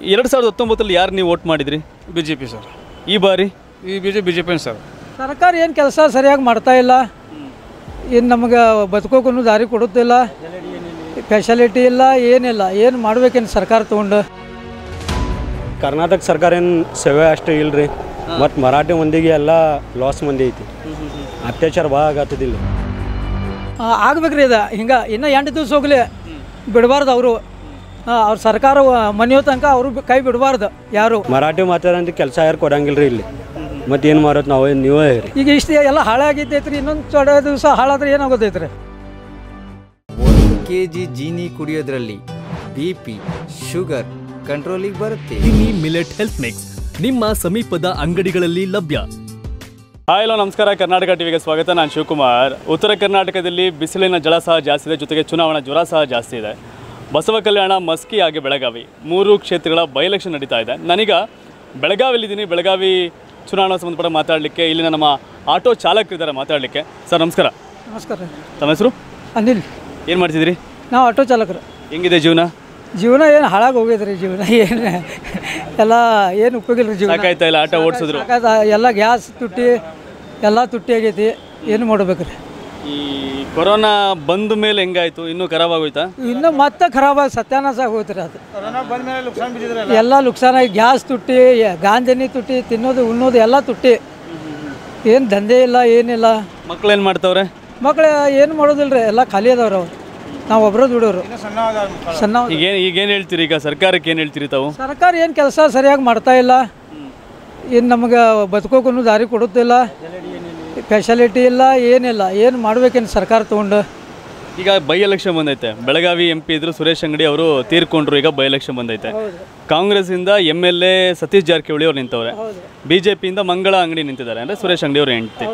ಎರಡು ಸಾವಿರದ ಹತ್ತೊಂಬತ್ತರಲ್ಲಿ ಯಾರು ನೀವು ವೋಟ್ ಮಾಡಿದ್ರಿ? B J P sir. ಈ ಬಾರಿ? ಈ B J B J P sir. ಸರ್ಕಾರ ಏನು ಕೆಲಸ ಸರಿಯಾಗಿ ಮಾಡ್ತಾ ಇಲ್ಲ. ಏನು ನಮಗೆ ಬದುಕೋಕ್ಕೂ ದಾರಿ ಕೊಡುತ್ತಿಲ್ಲ. ಫೆಸಿಲಿಟಿ ಇಲ್ಲ ಏನಿಲ್ಲ. ಏನು ಮಾಡ್ಬೇಕೇನು ಸರ್ಕಾರ ತೊಗೊಂಡು? ಕರ್ನಾಟಕ ಸರ್ಕಾರ ಏನು ಸೇವೆ ಅಷ್ಟು ಇಲ್ರಿ. ಮತ್ತು ಮರಾಠಿ ಮಂದಿಗೆ ಎಲ್ಲ ಲಾಸ್ ಮಂದಿ ಐತಿ. ಅತ್ಯಾಚಾರ ಭಾಳ ಆಗತ್ತದಿಲ್ಲ ಆಗ್ಬೇಕ್ರಿ ಇದು ಹಿಂಗೆ ಇನ್ನೂ ಎಂಟು ದಿವಸ ಹೋಗ್ಲಿ ಬಿಡಬಾರ್ದು ಅವರು. ಅವ್ರ ಸರ್ಕಾರ ಮನೆಯೋ ತನಕ ಅವರು ಕೈ ಬಿಡಬಾರ್ದು ಯಾರು. ಮರಾಠಿ ಮಾತಾಡಂತ ಕೆಲಸ ಯಾರು ಕೊಡಂಗಿಲ್ರಿ ಇಲ್ಲಿ. ಮತ್ತೆ ಏನು ಮಾಡೋದು ನಾವು ನೀವೇ ಹೇಳಿ ಈಗ ಇಷ್ಟು ಎಲ್ಲ ಹಾಳಾಗಿದ್ದೈತ್ರಿ ಇನ್ನೊಂದು ಚೊಡ ದಿವಸ ಹಾಳಾದ್ರೆ ಏನಾಗೋದೈತ್ರಿ ಒಂದು ಕೆ ಜಿ ಜೀನಿ ಕುಡಿಯೋದ್ರಲ್ಲಿ ಬಿ ಪಿ ಶುಗರ್ ಕಂಟ್ರೋಲಿಗೆ ಬರುತ್ತೆ. ಜೀನಿ ಮಿಲೆಟ್ ಹೆಲ್ತ್ ಮಿಕ್ಸ್ ನಿಮ್ಮ ಸಮೀಪದ ಅಂಗಡಿಗಳಲ್ಲಿ ಲಭ್ಯ. ಹಾಯ್ ಹಲೋ ನಮಸ್ಕಾರ. ಕರ್ನಾಟಕ ಟಿವಿಗೆ ಸ್ವಾಗತ. ನಾನು ಶಿವಕುಮಾರ್. ಉತ್ತರ ಕರ್ನಾಟಕದಲ್ಲಿ ಬಿಸಿಲಿನ ಜಳ ಸಹ ಜಾಸ್ತಿ ಇದೆ. ಜೊತೆಗೆ ಚುನಾವಣಾ ಜ್ವರ ಸಹ ಜಾಸ್ತಿ ಇದೆ. ಬಸವ ಕಲ್ಯಾಣ ಮಸ್ಕಿ ಹಾಗೆ ಬೆಳಗಾವಿ. ಮೂರು ಕ್ಷೇತ್ರಗಳ ಬೈ ಎಲೆಕ್ಷನ್ ನಡೀತಾ ಇದೆ. ನನೀಗ ಬೆಳಗಾವಿಲಿದ್ದೀನಿ ಬೆಳಗಾವಿ ಚುನಾವಣಾ ಸಂಬಂಧಪಟ್ಟ ಮಾತಾಡಲಿಕ್ಕೆ ಇಲ್ಲಿನ ನಮ್ಮ ಆಟೋ ಚಾಲಕರಿದ್ದಾರೆ ಮಾತಾಡಲಿಕ್ಕೆ. ಸರ್ ನಮಸ್ಕಾರ. ನಮಸ್ಕಾರ. ತಮ್ಮ ಹೆಸರು? ಅನಿಲ್. ಏನು ಮಾಡ್ತಿದ್ದೀರಿ? ನಾವು ಆಟೋ ಚಾಲಕರು. ಹೆಂಗಿದೆ ಜೀವನ? ಜೀವನ ಏನು ಹಾಳಾಗಿ ಹೋಗಿದ್ರಿ ಜೀವನ. ಏನು ಎಲ್ಲ ಏನು ಉಪಯೋಗ ಇಲ್ಲ ಜೀವನ. ಸಾಕಾಯ್ತಾ ಇಲ್ಲ? ಆಟೋ ಓಡಿಸಿದ್ರು. ಎಲ್ಲ ಗ್ಯಾಸ್ ತುಟ್ಟಿ ಎಲ್ಲ ತುಟ್ಟಿ ಆಗೈತಿ. ಏನು ಮಾಡ್ಬೇಕ್ರಿ ಈ ಕೊರೋನಾ ಬಂದ ಮೇಲೆ ಹೆಂಗಾಯ್ತು? ಇನ್ನೂ ಖರಾಬ್ ಆಗೋಯ್ತಾ? ಇನ್ನು ಮತ್ತೆ ಖರಾಬಾಗಿ ಸತ್ಯಾನಾಶ ಆಗೋಯ್ತು ರೀ ಅದು ಎಲ್ಲ ಲುಕ್ಸಾನ ಆಗಿ ಗ್ಯಾಸ್ ತುಟ್ಟಿ ಗಾಂಜನಿ ತುಟ್ಟಿ ತಿನ್ನೋದು ಉಣ್ಣೋದು ಎಲ್ಲ ತುಟ್ಟಿ. ಏನು ದಂಧೆ ಇಲ್ಲ ಏನಿಲ್ಲ. ಮಕ್ಳು ಏನು ಮಾಡ್ತಾವ್ರೆ? ಮಕ್ಳು ಏನು ಮಾಡೋದಿಲ್ಲ ರೀ ಎಲ್ಲ ಖಾಲಿ ಅದಾವ್ರಿ ಅವ್ರು. ನಾವು ಒಬ್ಬರು ದುಡೋರು ಸಣ್ಣ ಈಗೇನು ಈಗೇನು ಹೇಳ್ತೀರಿ ಈಗ? ಸರ್ಕಾರಕ್ಕೆ ಏನು ಹೇಳ್ತೀರಿ ತಾವು? ಸರ್ಕಾರ ಏನು ಕೆಲಸ ಸರಿಯಾಗಿ ಮಾಡ್ತಾ ಇಲ್ಲ. ಏನು ನಮಗೆ ಬದುಕೋಕ್ಕೂ ದಾರಿ ಕೊಡುತ್ತಿಲ್ಲ. ಫೆಸಿಲಿಟಿ ಇಲ್ಲ ಏನಿಲ್ಲ. ಏನು ಮಾಡ್ಬೇಕೇನು ಸರ್ಕಾರ ತೊಗೊಂಡು? ಈಗ ಬೈ ಎಲೆಕ್ಷನ್ ಬಂದೈತೆ. ಬೆಳಗಾವಿ ಎಂ ಪಿ ಇದ್ರು ಸುರೇಶ್ ಅಂಗಡಿ ಅವರು ತೀರ್ಕೊಂಡ್ರು ಈಗ ಬೈ ಎಲೆಕ್ಷನ್ ಬಂದೈತೆ. ಕಾಂಗ್ರೆಸ್ಸಿಂದ M L A Satish Jarkiholi ಅವ್ರು ನಿಂತವ್ರೆ. ಬಿ ಜೆ ಪಿಯಿಂದ ಮಂಗಳ ಅಂಗಡಿ ನಿಂತಿದ್ದಾರೆ ಅಂದರೆ ಸುರೇಶ್ ಅಂಗಡಿ ಅವರು ಹೆಂಡತಿ.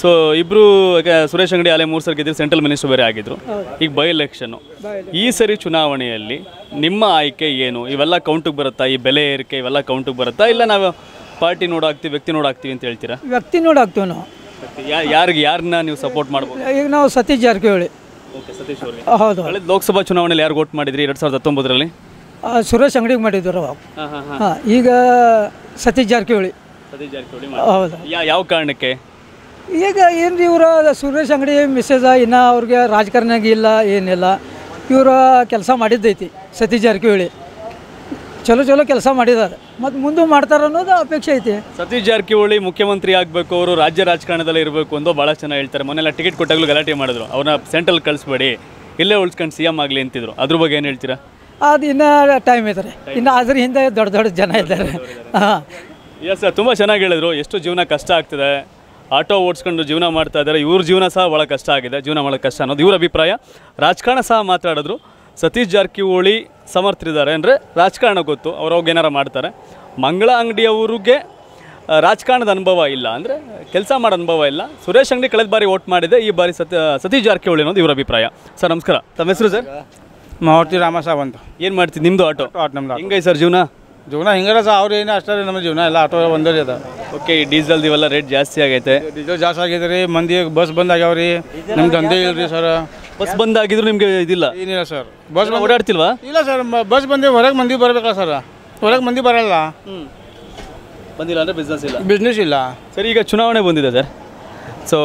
ಸೊ ಇಬ್ರು ಸುರೇಶ್ ಅಂಗಡಿ ಅಲ್ಲೇ ಮೂರು ಸಲ ಸೆಂಟ್ರಲ್ ಮಿನಿಸ್ಟರ್ ಬೇರೆ ಆಗಿದ್ರು. ಈಗ ಬೈ ಎಲೆಕ್ಷನ್ನು ಈ ಸರಿ ಚುನಾವಣೆಯಲ್ಲಿ ನಿಮ್ಮ ಆಯ್ಕೆ ಏನು? ಇವೆಲ್ಲ ಕೌಂಟಿಗೆ ಬರುತ್ತಾ? ಈ ಬೆಲೆ ಏರಿಕೆ ಇವೆಲ್ಲ ಕೌಂಟಿಗೆ ಬರುತ್ತಾ? ಇಲ್ಲ ನಾವು ಪಾರ್ಟಿ ನೋಡಾಕ್ತೀವಿ ವ್ಯಕ್ತಿ ನೋಡಾಕ್ತೀವಿ ಅಂತ ಹೇಳ್ತೀರಾ? ವ್ಯಕ್ತಿ ನೋಡಿ ಹಾಕ್ತೀವಿ ನಾವು. ಯಾರಿಗೆ ಯಾರನ್ನ ನೀವು ಸಪೋರ್ಟ್ ಮಾಡ್ಬೋದು? ಈಗ ನಾವು ಸತೀಶ್ ಜಾರಕಿಹೊಳಿ. ಓಕೆ ಸತೀಶ್ ಅವ್ರಿಗೆ. ಹೌದು. ಕಳೆದ ಲೋಕಸಭಾ ಚುನಾವಣೆಯಲ್ಲಿ ಯಾರು ವೋಟ್ ಮಾಡಿದ್ರಿ ಎರಡು ಸಾವಿರದ ಹತ್ತೊಂಬತ್ತರಲ್ಲಿ? ಆ, ಸುರೇಶ್ ಅಂಗಡಿಗೆ ಮಾಡಿದ್ರು ಅವಾಗ ಹಾಂ ಈಗ ಸತೀಶ್ ಜಾರಕಿಹೊಳಿ. ಸತೀಶ್ ಜಾರಕಿಹೊಳಿ ಹೌದು. ಯಾ ಯಾವ ಕಾರಣಕ್ಕೆ? ಈಗ ಏನು ಇವರ ಸುರೇಶ್ ಅಂಗಡಿ ಮಿಸ್ಸೇಜ ಇನ್ನು ಅವ್ರಿಗೆ ರಾಜಕಾರಣಾಗ ಇಲ್ಲ ಏನಿಲ್ಲ. ಇವರ ಕೆಲಸ ಮಾಡಿದ್ದೈತಿ ಸತೀಶ್ ಜಾರಕಿಹೊಳಿ. ಚಲೋ ಚಲೋ ಕೆಲಸ ಮಾಡಿದ್ದಾರೆ. ಮತ್ತು ಮುಂದೆ ಮಾಡ್ತಾರೆ ಅನ್ನೋದು ಅಪೇಕ್ಷೆ ಐತೆ. ಸತೀಶ್ ಜಾರಕಿಹೊಳಿ ಮುಖ್ಯಮಂತ್ರಿ ಆಗಬೇಕು ಅವರು ರಾಜ್ಯ ರಾಜಕಾರಣದಲ್ಲಿ ಇರಬೇಕು ಅಂತ ಭಾಳ ಚೆನ್ನಾಗಿ ಹೇಳ್ತಾರೆ. ಮೊನ್ನೆಲ್ಲ ಟಿಕೆಟ್ ಕೊಟ್ಟಾಗಲೂ ಗಲಾಟೆ ಮಾಡಿದ್ರು. ಅವ್ರನ್ನ ಸೆಂಟ್ರಲ್ ಕಳಿಸ್ಬೇಡಿ ಇಲ್ಲೇ ಉಳ್ಸ್ಕೊಂಡು ಸಿ ಎಂ ಆಗಲಿ ಅಂತಿದ್ರು. ಅದ್ರ ಬಗ್ಗೆ ಏನು ಹೇಳ್ತೀರಾ? ಅದು ಇನ್ನೂ ಟೈಮ್ ಇದ್ದಾರೆ ಇನ್ನು ಅದ್ರ ಹಿಂದೆ ದೊಡ್ಡ ದೊಡ್ಡ ಜನ ಇದ್ದಾರೆ ಹಾಂ. ಎಸ್ ಸರ್ ತುಂಬ ಚೆನ್ನಾಗಿ ಹೇಳಿದ್ರು. ಎಷ್ಟು ಜೀವನ ಕಷ್ಟ ಆಗ್ತಿದೆ. ಆಟೋ ಓಡಿಸ್ಕೊಂಡು ಜೀವನ ಮಾಡ್ತಾ ಇದ್ದಾರೆ ಇವ್ರ ಜೀವನ ಸಹ ಭಾಳ ಕಷ್ಟ ಆಗಿದೆ. ಜೀವನ ಮಾಡೋಕ್ಕೆ ಕಷ್ಟ ಅನ್ನೋದು ಇವ್ರ ಅಭಿಪ್ರಾಯ. ರಾಜಕಾರಣ ಸಹ ಮಾತಾಡಿದ್ರು. ಸತೀಶ್ ಜಾರಕಿಹೊಳಿ ಸಮರ್ಥರಿದ್ದಾರೆ. ಅಂದರೆ ರಾಜಕಾರಣ ಗೊತ್ತು ಅವ್ರು ಹೋಗಿ ಏನಾರ ಮಾಡ್ತಾರೆ. ಮಂಗಳ ಅಂಗಡಿಯವ್ರಿಗೆ ರಾಜಕಾರಣದ ಅನುಭವ ಇಲ್ಲ. ಅಂದರೆ ಕೆಲಸ ಮಾಡೋ ಅನುಭವ ಇಲ್ಲ. ಸುರೇಶ್ ಅಂಗಡಿ ಕಳೆದ ಬಾರಿ ವೋಟ್ ಮಾಡಿದೆ ಈ ಬಾರಿ ಸತ್ಯ ಸತೀಶ್ ಜಾರಕಿಹೊಳಿ ಅನ್ನೋದು ಇವರ ಅಭಿಪ್ರಾಯ. ಸರ್ ನಮಸ್ಕಾರ. ತಮ್ಮ ಹೆಸರು ಸರ್? ಮಾರುತಿ ರಾಮ ಸಾವ್ ಅಂತ ಏನು ಮಾಡ್ತೀವಿ ನಿಮ್ಮದು ಆಟೋ? ಆಟೋ ನಮ್ದು ಹಿಂಗೆ ಸರ್ ಜೀವನ? ಜೀವನ ಹಿಂಗಲ್ಲ ಸರ್ ಅವ್ರು ಏನು ಅಷ್ಟೇ ನಮ್ಮ ಜೀವನ ಎಲ್ಲ ಆಟೋ ಒಂದೇ ಅದ. ಓಕೆ ಈ ಡೀಸೆಲ್ದು ಇವೆಲ್ಲ ರೇಟ್ ಜಾಸ್ತಿ ಆಗೈತೆ. ಡೀಸೆಲ್ ಜಾಸ್ತಿ ಆಗಿದೆ ರೀ ಮಂದಿ ಬಸ್ ಬಂದಾಗ್ಯಾವ ರೀ ನಮ್ಮ ದಂಧೆ ಇಲ್ಲ ರೀ ಸರ್. ಬಸ್ ಬಂದಾಗಿದ್ರು ನಿಮಗೆ ಇದಿಲ್ಲ? ಏನಿಲ್ಲ ಸರ್ ಬಸ್ ಬಂದ್ ಓಡಾಡ್ತಿಲ್ವಾ? ಇಲ್ಲ ಸರ್ ಬಸ್ ಬಂದು ಹೊರಗೆ ಮಂದಿ ಬರ್ಬೇಕಾ ಸರ್ ಹೊರಗೆ ಮಂದಿ ಬರಲ್ಲ. ಬಂದಿಲ್ಲ ಅಂದರೆ ಬಿಸ್ನೆಸ್ ಇಲ್ಲ. ಬಿಸ್ನೆಸ್ ಇಲ್ಲ. ಸರಿ ಈಗ ಚುನಾವಣೆ ಬಂದಿದೆ ಸರ್ ಸೊ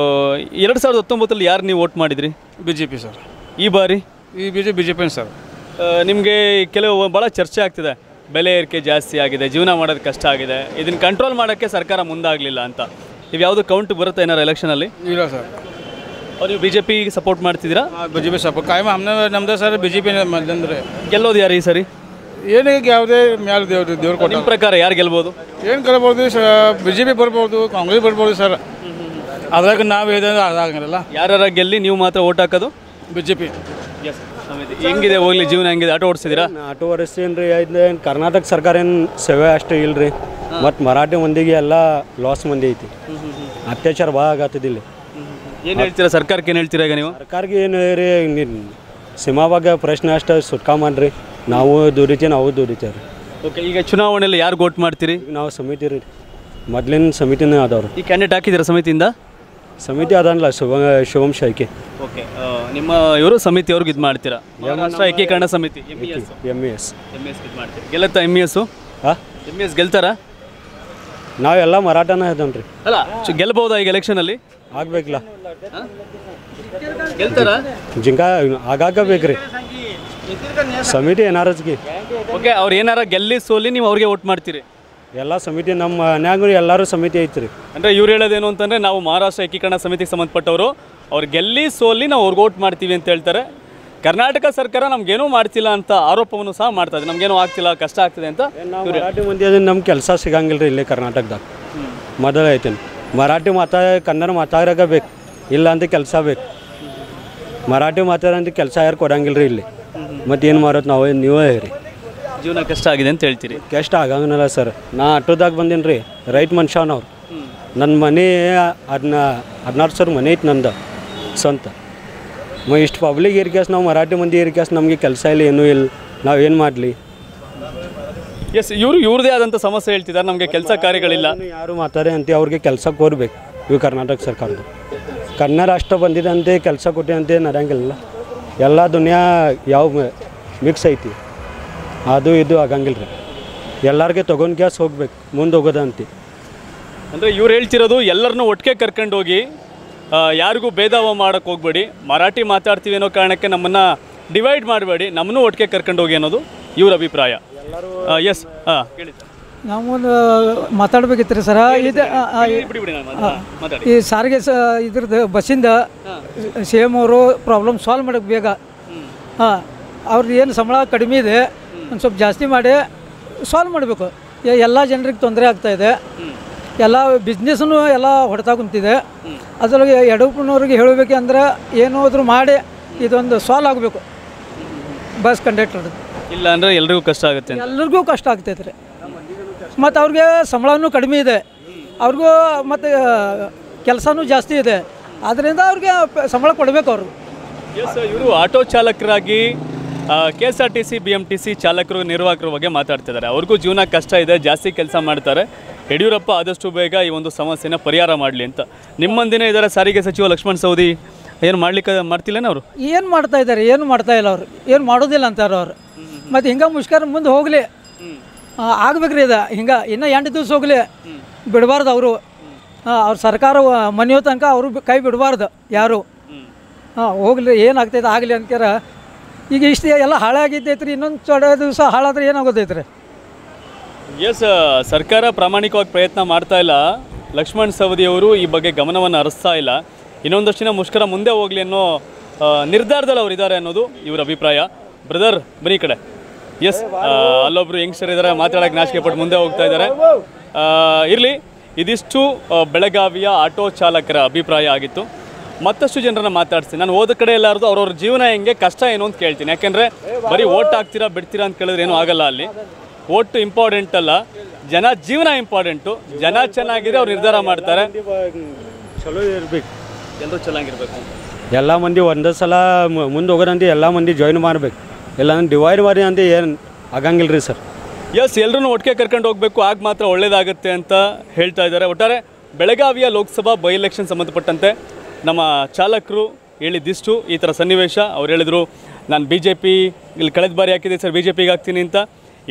ಎರಡು ಸಾವಿರದ ಹತ್ತೊಂಬತ್ತಲ್ಲಿ ಯಾರು ನೀವು ವೋಟ್ ಮಾಡಿದ್ರಿ? ಬಿ ಜೆ ಪಿ ಸರ್ ಈ ಬಾರಿ? ಈ B J B J P sir ನಿಮಗೆ ಕೆಲವು ಭಾಳ ಚರ್ಚೆ ಆಗ್ತಿದೆ. ಬೆಲೆ ಏರಿಕೆ ಜಾಸ್ತಿ ಆಗಿದೆ ಜೀವನ ಮಾಡೋದು ಕಷ್ಟ ಆಗಿದೆ. ಇದನ್ನು ಕಂಟ್ರೋಲ್ ಮಾಡೋಕ್ಕೆ ಸರ್ಕಾರ ಮುಂದಾಗಲಿಲ್ಲ ಅಂತ. ನೀವು ಯಾವುದು ಕೌಂಟ್ ಬರುತ್ತೆ ಏನಾರು ಎಲೆಕ್ಷನಲ್ಲಿ ಇಲ್ಲ ಸರ್ ನೀವು ಬಿ ಜೆ ಸಪೋರ್ಟ್ ಮಾಡ್ತಿದ್ದೀರಾ? ಬಿ ಜೆ ಪಿ ಸಪೋರ್ಟ್ ಕಾಯಂ ಹಮ್ನ ನಮ್ದು ಸರ್ ಬಿ ಜೆ ಪಿ ಅಂದ್ರೆ ಗೆಲ್ಲೋದು ಯಾರು ಈ ಸರಿ? ಏನಿಗೆ ಯಾವುದೇ ಮ್ಯಾಲ ದೇವ್ರು ದೇವ್ರು ಕೊಟ್ಟ ನಿಮ್ಮ ಪ್ರಕಾರ ಯಾರು ಗೆಲ್ಬೋದು? ಏನು ಕಲ್ಬೋದು ಸರ್? ಬಿ ಜೆ ಪಿ ಬರ್ಬೋದು ಕಾಂಗ್ರೆಸ್ ಬರ್ಬೋದು ಸರ್. ಅದ್ರಾಗ ನಾವು ಹೇಳಿದ್ರೆ ಅದಾಗಂಗಿಲ್ಲ ಯಾರ್ಯಾರ ಗೆಲ್ಲಿ ನೀವು ಮಾತ್ರ ಓಟ್ ಹಾಕೋದು? ಬಿ ಜೆ ಪಿ ಹೆಂಗಿದೆ ಹೋಗ್ಲಿ ಜೀವನ ಹೆಂಗಿದೆ? ಆಟೋ ಓಡಿಸಿದಿರಾ ಆಟೋ ಓಡಿಸ್ತೀನಿ ರೀ ಏನು ಕರ್ನಾಟಕ ಸರ್ಕಾರ ಏನು ಸೇವೆ ಅಷ್ಟು ಇಲ್ರಿ. ಮತ್ತು ಮರಾಠಿ ಮಂದಿಗೆ ಎಲ್ಲ ಲಾಸ್ ಮಂದಿ ಐತಿ. ಅತ್ಯಾಚಾರ ಭಾಳ ಆಗತ್ತದಿಲ್ಲ ಏನು ಹೇಳ್ತೀರಾ? ಸರ್ಕಾರಕ್ಕೆ ಏನು ಹೇಳ್ತೀರಾ ಈಗ ನೀವು? ಸರ್ಕಾರಕ್ಕೆ ಏನು ರೀ ಸಿಮಾವಾಗ ಪ್ರಶ್ನೆ ಅಷ್ಟು ಸುಟ್ಕಾ ಮಾಡ್ರಿ ನಾವು ದುಡಿತೀವಿ ನಾವು ದುಡಿತೇವೆ ರೀ ಓಕೆ ಈಗ ಚುನಾವಣೆಯಲ್ಲಿ ಯಾರು ಓಟ್ ಮಾಡ್ತೀರಿ? ನಾವು ಸಮಿತಿ ರೀ ಮೊದ್ಲಿನ ಸಮಿತಿನೇ ಅದಾವ್ರಿ ಈ ಕ್ಯಾಂಡಿಡೇಟ್ ಹಾಕಿದ್ದೀರಾ ಸಮಿತಿಯಿಂದ? ಸಮಿತಿ ಅದಾನಲ್ಲ ಶುಭ ಶುಭಂ ಶೈಕೆ ಓಕೆ ನಿಮ್ಮ ಇವರು ಸಮಿತಿ ಅವ್ರಿಗೆ ಇದು ಮಾಡ್ತೀರಾ? Maharashtra Ekikaran Samiti M E S M S M S ಇದು ಮಾಡ್ತೀರಿ? ಗೆಲ್ಲತ್ತಾ ಎಂ ಇ ಎಸ್ಸು ಹಾಂ ಎಂ ಎಸ್ ಗೆಲ್ತಾರಾ? ನಾವೆಲ್ಲ ಮರಾಠನ ಇದ್ದಾನೆ ರೀ ಅಲ್ಲ ಗೆಲ್ಬೋದಾ ಈಗ ಎಲೆಕ್ಷನಲ್ಲಿ ಆಗ್ಬೇಕಲ್ಲ. ಗೆಲ್ತಾರಾ? ಜಿಂಕ ಆಗಾಗ ಬೇಕ್ರಿ. ಸಮಿತಿ ಏನಾರ ಓಕೆ ಅವ್ರು ಏನಾರ ಗೆಲ್ಲಿ ಸೋಲಿ ನೀವು ಅವ್ರಿಗೆ ವೋಟ್ ಮಾಡ್ತೀರಿ? ಎಲ್ಲ ಸಮಿತಿ ನಮ್ಮ ಮನ್ಯಾಗ ಎಲ್ಲರೂ ಸಮಿತಿ ಐತ್ರಿ. ಅಂದರೆ ಇವ್ರು ಹೇಳೋದೇನು ಅಂತಂದರೆ ನಾವು ಮಹಾರಾಷ್ಟ್ರ ಏಕೀಕರಣ ಸಮಿತಿಗೆ ಸಂಬಂಧಪಟ್ಟವರು. ಅವ್ರು ಗೆಲ್ಲಿ ಸೋಲಿ ನಾವು ಅವ್ರಿಗೆ ವೋಟ್ ಮಾಡ್ತೀವಿ ಅಂತ ಹೇಳ್ತಾರೆ. ಕರ್ನಾಟಕ ಸರ್ಕಾರ ನಮ್ಗೇನೂ ಮಾಡ್ತಿಲ್ಲ ಅಂತ ಆರೋಪವನ್ನು ಸಹ ಮಾಡ್ತಾ ಇದೆ. ನಮಗೇನೂ ಆಗ್ತಿಲ್ಲ ಕಷ್ಟ ಆಗ್ತಿದೆ ಅಂತ ಮರಾಠಿ ಮಂದಿ ಅದನ್ನ ನಮ್ಮ ಕೆಲಸ ಸಿಗಂಗಿಲ್ಲ ರೀ ಇಲ್ಲೇ ಕರ್ನಾಟಕದಾಗ. ಮೊದಲು ಐತೆ ಮರಾಠಿ ಮಾತಾ ಕನ್ನಡ ಮಾತಾಡಕ ಬೇಕು. ಇಲ್ಲ ಅಂತ ಕೆಲಸ ಬೇಕು. ಮರಾಠಿ ಮಾತಾಡಂತ ಕೆಲಸ ಯಾರು ಕೊಡಂಗಿಲ್ಲ ರೀ ಇಲ್ಲಿ. ಮತ್ತೇನು ಏನು ಮಾಡೋದು ನಾವು ನೀವೇ ರೀ ಜೀವನ ಕಷ್ಟ ಆಗಿದೆ ಅಂತ ಹೇಳ್ತೀರಿ. ಕಷ್ಟ ಆಗಂಗಿಲ್ಲ ಸರ್. ನಾ ಆಟೋದಾಗ ಬಂದೀನಿ ರೀ ರೈಟ್ ಮನುಷ್ಯನವ್ರು. ನನ್ನ ಮನೆ ಅದನ್ನ ಹದಿನಾರು ಸಾವಿರ ಮನೆ ಐತೆ ನಂದು ಸ್ವಂತ. ಮ ಇಷ್ಟು ಪಬ್ಲಿಕ್ ಇರ್ಕ್ಯಾಸ್ ನಾವು ಮರಾಠಿ ಮಂದಿ ಇರ್ಕ್ಯಾಸ್ ನಮಗೆ ಕೆಲಸ ಇಲ್ಲ ಏನೂ ಇಲ್ಲ. ನಾವು ಏನು ಮಾಡಲಿ? ಎಸ್ ಇವರು ಇವ್ರದೇ ಆದಂಥ ಸಮಸ್ಯೆ ಹೇಳ್ತಿದ್ದಾರೆ. ನಮಗೆ ಕೆಲಸ ಕಾರ್ಯಗಳಿಲ್ಲ. ಯಾರು ಮಾತಾರೆ ಅಂತ ಅವ್ರಿಗೆ ಕೆಲಸ ಕೋರ್ಬೇಕು ಇವು ಕರ್ನಾಟಕ ಸರ್ಕಾರದ್ದು. ಕನ್ನಡ ರಾಷ್ಟ್ರ ಬಂದಿದೆ ಅಂತೆ ಕೆಲಸ ಕೊಟ್ಟೆ ಅಂತ ನಡೆಯಂಗಿಲ್ಲ. ಎಲ್ಲ ದುನಿಯಾ ಯಾವ ಮಿಕ್ಸ್ ಐತಿ. ಅದು ಇದು ಆಗಂಗಿಲ್ಲ ರೀ. ಎಲ್ಲರಿಗೆ ತೊಗೊಂಡು ಗ್ಯಾಸ್ ಹೋಗ್ಬೇಕು ಮುಂದೆ ಹೋಗೋದಂತೆ ಅಂದರೆ ಇವ್ರು ಹೇಳ್ತಿರೋದು ಎಲ್ಲರನ್ನೂ ಒಟ್ಟಿಗೆ ಕರ್ಕೊಂಡು ಹೋಗಿ ಯಾರಿಗೂ ಭೇದಾವ ಮಾಡೋಕ್ಕೆ ಹೋಗ್ಬೇಡಿ. ಮರಾಠಿ ಮಾತಾಡ್ತೀವಿ ಅನ್ನೋ ಕಾರಣಕ್ಕೆ ನಮ್ಮನ್ನು ಡಿವೈಡ್ ಮಾಡಬೇಡಿ. ನಮ್ಮನ್ನು ಒಟ್ಟಿಗೆ ಕರ್ಕೊಂಡು ಹೋಗಿ ಅನ್ನೋದು ಇವ್ರ ಅಭಿಪ್ರಾಯ. ಎಸ್ ಹಾಂ ಕೇಳಿ. ನಾವೊಂದು ಮಾತಾಡ್ಬೇಕಿತ್ತು ರೀ ಸರ. ಇದು ಈ ಸಾರಿಗೆ ಸ ಇದ್ರದ್ದು ಬಸ್ಸಿಂದ ಸಿ ಎಂ ಅವರು ಪ್ರಾಬ್ಲಮ್ ಸಾಲ್ವ್ ಮಾಡೋಕ್ಕೆ ಬೇಗ. ಹಾಂ ಅವ್ರದ್ದು ಏನು ಸಂಬಳ ಕಡಿಮೆ ಇದೆ ಒಂದು ಸ್ವಲ್ಪ ಜಾಸ್ತಿ ಮಾಡಿ ಸಾಲ್ವ್ ಮಾಡಬೇಕು. ಎಲ್ಲ ಜನರಿಗೆ ತೊಂದರೆ ಆಗ್ತಾಯಿದೆ ಎಲ್ಲ ಬಿಸ್ನೆಸ್ನು ಎಲ್ಲ ಹೊಡೆತಾ ಕುಂತಿದೆ. ಅದರೊಳಗೆ ಯಡಿಯೂರಪ್ಪನವ್ರಿಗೆ ಹೇಳಬೇಕು ಅಂದ್ರೆ ಏನಾದರೂ ಮಾಡಿ ಇದೊಂದು ಸಾಲ್ವ್ ಆಗಬೇಕು. ಬಸ್ ಕಂಡಕ್ಟರ್ ಇಲ್ಲ ಅಂದರೆ ಎಲ್ರಿಗೂ ಕಷ್ಟ ಆಗುತ್ತೆ ಎಲ್ರಿಗೂ ಎಲ್ಲರಿಗೂ ಕಷ್ಟ ಆಗ್ತೈತೆ ರೀ. ಮತ್ತು ಅವ್ರಿಗೆ ಸಂಬಳವೂ ಕಡಿಮೆ ಇದೆ. ಅವ್ರಿಗೂ ಮತ್ತು ಕೆಲಸನೂ ಜಾಸ್ತಿ ಇದೆ. ಆದ್ದರಿಂದ ಅವ್ರಿಗೆ ಸಂಬಳ ಕೊಡಬೇಕು ಅವರು. ಎಸ್ ಇವರು auto ಚಾಲಕರಾಗಿ K S R T C B M T C ಚಾಲಕರು ನಿರ್ವಾಹಕರ ಬಗ್ಗೆ ಮಾತಾಡ್ತಿದ್ದಾರೆ. ಅವ್ರಿಗೂ ಜೀವನ ಕಷ್ಟ ಇದೆ ಜಾಸ್ತಿ ಕೆಲಸ ಮಾಡ್ತಾರೆ. ಯಡಿಯೂರಪ್ಪ ಆದಷ್ಟು ಬೇಗ ಈ ಒಂದು ಸಮಸ್ಯೆನ ಪರಿಹಾರ ಮಾಡಲಿ ಅಂತ. ನಿಮ್ಮಂದಿನ ಇದ್ದಾರೆ ಸಾರಿಗೆ ಸಚಿವ ಲಕ್ಷ್ಮಣ್ ಸೌದಿ. ಏನು ಮಾಡ್ಲಿಕ್ಕೆ ಮಾಡ್ತಿಲ್ಲೇನ ಅವರು? ಏನು ಮಾಡ್ತಾ ಇದ್ದಾರೆ ಏನು ಮಾಡ್ತಾ ಇಲ್ಲ ಅವರು? ಏನು ಮಾಡೋದಿಲ್ಲ ಅಂತಾರೆ ಅವರು. ಮತ್ತು ಹಿಂಗೆ ಮುಷ್ಕರ ಮುಂದೆ ಹೋಗಲಿ. ಆಗ್ಬೇಕ್ರಿ ಇದು ಹಿಂಗೆ ಇನ್ನೂ ಎಂಟು ದಿವಸ ಹೋಗಲಿ ಬಿಡಬಾರ್ದು ಅವರು. ಅವ್ರ ಸರ್ಕಾರ ಮನೆಯೋ ತನಕ ಅವರು ಕೈ ಬಿಡಬಾರ್ದು ಯಾರು. ಹಾಂ ಹೋಗ್ಲಿ ಏನಾಗ್ತೈತೆ ಆಗಲಿ ಅಂತಾರ ಈಗ ಇಷ್ಟು ಎಲ್ಲ ಹಾಳಾಗಿದ್ದೈತ್ರಿ ಇನ್ನೊಂದು ಚೊಡ ದಿವಸ ಹಾಳಾದ್ರೆ ಏನಾಗೋದೈತ್ರಿ ಎಸ್ ಸರ್ಕಾರ ಪ್ರಾಮಾಣಿಕವಾಗಿ ಪ್ರಯತ್ನ ಮಾಡ್ತಾ ಇಲ್ಲ. ಲಕ್ಷ್ಮಣ್ ಸವದಿಯವರು ಈ ಬಗ್ಗೆ ಗಮನವನ್ನು ಹರಿಸ್ತಾ ಇಲ್ಲ. ಇನ್ನೊಂದಷ್ಟು ದಿನ ಮುಷ್ಕರ ಮುಂದೆ ಹೋಗಲಿ ಅನ್ನೋ ನಿರ್ಧಾರದಲ್ಲಿ ಅವರು ಇದ್ದಾರೆ ಅನ್ನೋದು ಇವರ ಅಭಿಪ್ರಾಯ. ಬ್ರದರ್ ಬನ್ನಿ ಕಡೆ. ಎಸ್ ಅಲ್ಲೊಬ್ರು ಯಂಗ್ಸ್ಟರ್ ಇದ್ದಾರೆ ಮಾತಾಡೋಕೆ ನಾಚಿಕೆ ಪಟ್ಟು ಮುಂದೆ ಹೋಗ್ತಾ ಇದ್ದಾರೆ ಇರಲಿ ಇದಿಷ್ಟು ಬೆಳಗಾವಿಯ ಆಟೋ ಚಾಲಕರ ಅಭಿಪ್ರಾಯ ಆಗಿತ್ತು. ಮತ್ತಷ್ಟು ಜನರನ್ನ ಮಾತಾಡ್ತೀನಿ ನಾನು ಹೋದ ಕಡೆ ಎಲ್ಲಾರದು ಅವ್ರವ್ರ ಜೀವನ ಹೆಂಗೆ ಕಷ್ಟ ಏನು ಅಂತ ಕೇಳ್ತೀನಿ. ಯಾಕೆಂದರೆ ಬರೀ. ಓಟ್ ಹಾಕ್ತೀರಾ ಬಿಡ್ತೀರಾ ಅಂತ ಕೇಳಿದ್ರೆ ಏನೂ ಆಗಲ್ಲ ಅಲ್ಲಿ. ಓಟು ಇಂಪಾರ್ಟೆಂಟ್ ಅಲ್ಲ. ಜನ ಜೀವನ ಇಂಪಾರ್ಟೆಂಟು ಜನ ಚೆನ್ನಾಗಿದೆ ಅವ್ರು ನಿರ್ಧಾರ ಮಾಡ್ತಾರೆ. ಚಲೋ ಇರಬೇಕು. ಎಲ್ಲರೂ ಚೆನ್ನಾಗಿರ್ಬೇಕು. ಎಲ್ಲ ಮಂದಿ ಒಂದೇ ಸಲ ಮುಂದೆ ಹೋಗೋದಂತೆ ಎಲ್ಲ ಮಂದಿ ಜಾಯಿನ್ ಮಾಡ್ಬೇಕು. ಇಲ್ಲ ಅಂದ್ರೆ ಡಿವೈಡ್ ಮಾಡಿ ಅಂತ ಏನು ಆಗಂಗಿಲ್ಲ ರೀ ಸರ್. ಎಸ್ ಎಲ್ಲರೂ ಒಟ್ಟಿಗೆ ಕರ್ಕೊಂಡು ಹೋಗಬೇಕು, ಆಗ ಮಾತ್ರ ಒಳ್ಳೇದಾಗುತ್ತೆ ಅಂತ ಹೇಳ್ತಾ ಇದ್ದಾರೆ. ಒಟ್ಟಾರೆ ಬೆಳಗಾವಿಯ ಲೋಕಸಭಾ ಬೈ ಎಲೆಕ್ಷನ್ ಸಂಬಂಧಪಟ್ಟಂತೆ ನಮ್ಮ ಚಾಲಕರು ಹೇಳಿದ್ದಿಷ್ಟು ಈ ಥರ ಸನ್ನಿವೇಶ. ಅವ್ರು ಹೇಳಿದರು, ನಾನು ಬಿ ಜೆ ಪಿ ಇಲ್ಲಿ ಕಳೆದ ಬಾರಿ ಹಾಕಿದ್ದೆ ಸರ್ ಬಿ ಜೆ ಪಿಗೆ ಹಾಕ್ತೀನಿ ಅಂತ.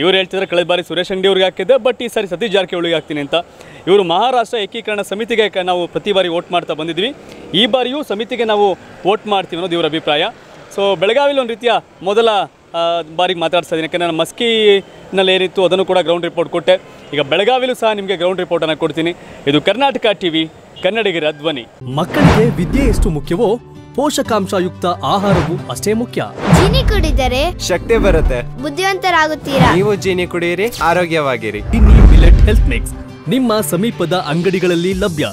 ಇವ್ರು ಹೇಳ್ತಿದ್ದಾರೆ, ಕಳೆದ ಬಾರಿ ಸುರೇಶ್ ಅಂಗಡಿ ಅವ್ರಿಗೆ ಹಾಕಿದ್ದೆ ಬಟ್ ಈ ಸಾರಿ ಸತೀಶ್ ಜಾರಕಿಹೊಳಿಗೆ ಹಾಕ್ತೀನಿ ಅಂತ. ಇವರು ಮಹಾರಾಷ್ಟ್ರ ಏಕೀಕರಣ ಸಮಿತಿಗೆ ನಾವು ಪ್ರತಿ ಬಾರಿ ವೋಟ್ ಮಾಡ್ತಾ ಬಂದಿದ್ವಿ. ಈ ಬಾರಿಯೂ ಸಮಿತಿಗೆ ನಾವು ವೋಟ್ ಮಾಡ್ತೀವಿ ಅನ್ನೋದು ಇವರ ಅಭಿಪ್ರಾಯ. ಸೊ ಬೆಳಗಾವಿಲಿ ಒಂದು ರೀತಿಯ ಮೊದಲ ಬಾರಿಗೆ ಮಾತಾಡ್ತಾ ಇದ್ದೀನಿ. ಯಾಕಂದರೆ ನಾನು ಮಸ್ಕಿನಲ್ಲಿ ಏನಿತ್ತು ಅದನ್ನು ಕೂಡ ಗ್ರೌಂಡ್ ರಿಪೋರ್ಟ್ ಕೊಟ್ಟೆ. ಈಗ ಬೆಳಗಾವಿಲೂ ಸಹ ನಿಮಗೆ ಗ್ರೌಂಡ್ ರಿಪೋರ್ಟನ್ನು ಕೊಡ್ತೀನಿ. ಇದು ಕರ್ನಾಟಕ ಟಿವಿ ಕನ್ನಡಿಗರ ಧ್ವನಿ. ಮಕ್ಕಳಿಗೆ ವಿದ್ಯೆ ಎಷ್ಟು ಮುಖ್ಯವೋ ಪೋಷಕಾಂಶಯುಕ್ತ ಆಹಾರವು ಅಷ್ಟೇ ಮುಖ್ಯ. ಜೀನಿ ಕುಡಿದರೆ ಶಕ್ತಿ ಬರುತ್ತೆ. ಬುದ್ಧಿವಂತರಾಗುತ್ತೀರಾ? ನೀವು ಜೀನಿ ಕುಡಿಯಿರಿ ಆರೋಗ್ಯವಾಗಿರಿ. ಮಿಲೆಟ್ ಹೆಲ್ತ್ ಮಿಕ್ಸ್ ನಿಮ್ಮ ಸಮೀಪದ ಅಂಗಡಿಗಳಲ್ಲಿ ಲಭ್ಯ.